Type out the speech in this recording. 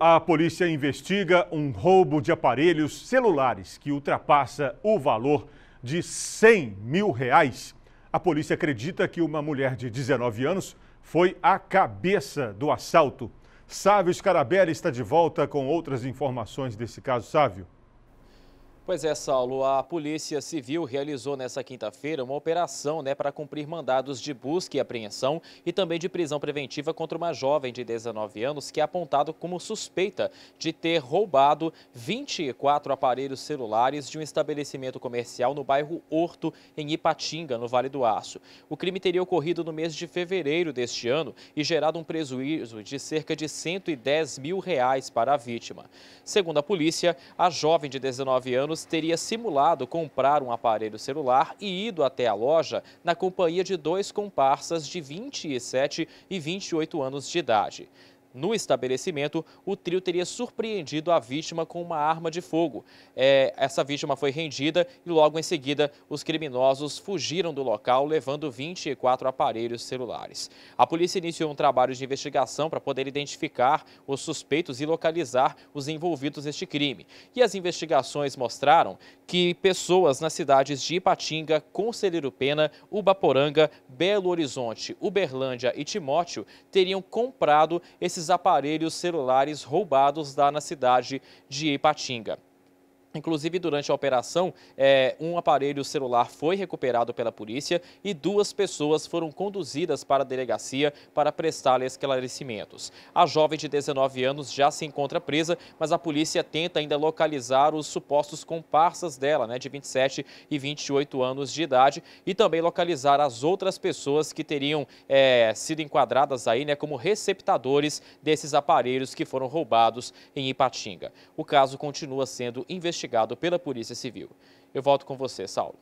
A polícia investiga um roubo de aparelhos celulares que ultrapassa o valor de 100 mil reais. A polícia acredita que uma mulher de 19 anos foi a cabeça do assalto. Sávio Scarabelli está de volta com outras informações desse caso. Sávio. Pois é, Saulo, a Polícia Civil realizou nesta quinta-feira uma operação né, para cumprir mandados de busca e apreensão e também de prisão preventiva contra uma jovem de 19 anos que é apontado como suspeita de ter roubado 24 aparelhos celulares de um estabelecimento comercial no bairro Horto, em Ipatinga, no Vale do Aço. O crime teria ocorrido no mês de fevereiro deste ano e gerado um prejuízo de cerca de 110 mil reais para a vítima. Segundo a polícia, a jovem de 19 anos anos teria simulado comprar um aparelho celular e ido até a loja na companhia de dois comparsas de 27 e 28 anos de idade. No estabelecimento, o trio teria surpreendido a vítima com uma arma de fogo. É, essa vítima foi rendida e logo em seguida os criminosos fugiram do local levando 24 aparelhos celulares. A polícia iniciou um trabalho de investigação para poder identificar os suspeitos e localizar os envolvidos neste crime. E as investigações mostraram que pessoas nas cidades de Ipatinga, Conselheiro Pena, Ubaporanga, Belo Horizonte, Uberlândia e Timóteo teriam comprado esses aparelhos celulares roubados lá na cidade de Ipatinga. Inclusive, durante a operação, é, um aparelho celular foi recuperado pela polícia e duas pessoas foram conduzidas para a delegacia para prestar esclarecimentos. A jovem de 19 anos já se encontra presa, mas a polícia tenta ainda localizar os supostos comparsas dela, né, de 27 e 28 anos de idade, e também localizar as outras pessoas que teriam é, sido enquadradas aí, né, como receptadores desses aparelhos que foram roubados em Ipatinga. O caso continua sendo investigado investigado pela Polícia Civil. Eu volto com você, Saulo.